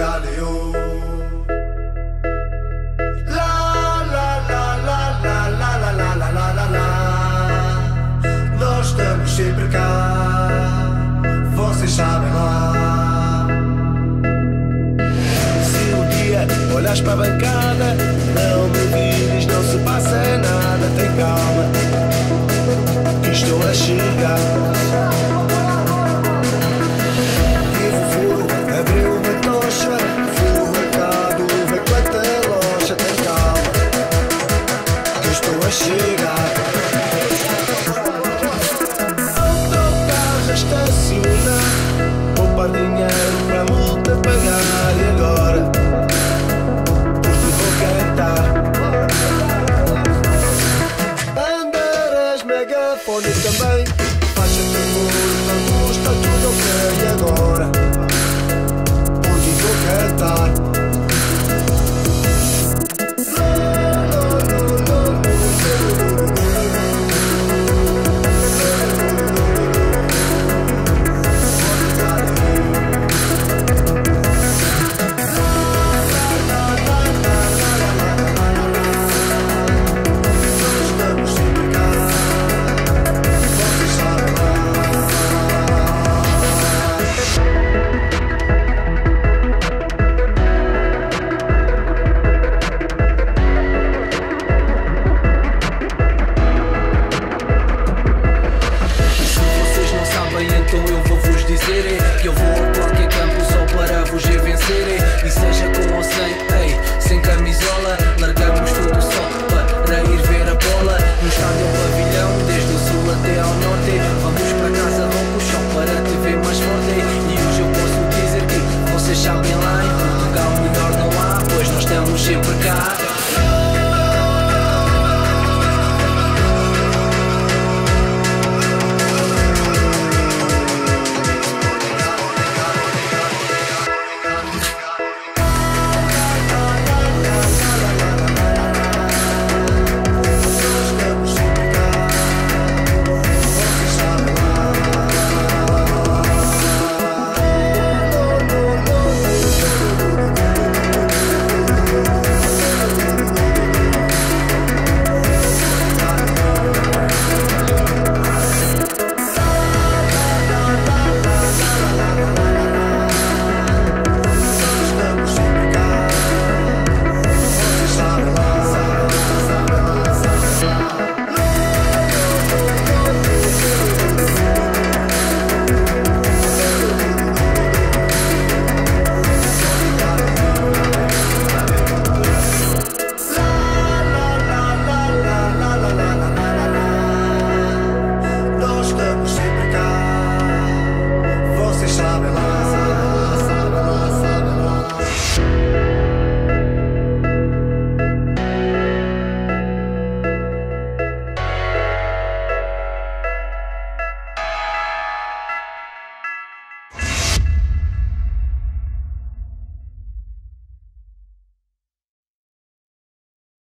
Galeão. Lá, lá, lá, lá, lá, lá, lá, lá, lá, lá, lá, lá. Nós estamos sempre cá, vocês sabem lá. Se um dia olhas para a bancada poupar dinheiro para multa pagar. E agora? Porque vou cantar. Banderas, megafone também, faixa de amor, vamos, está tudo ok agora